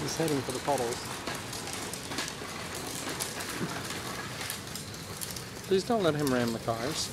He's heading for the puddles. Please don't let him ram the cars.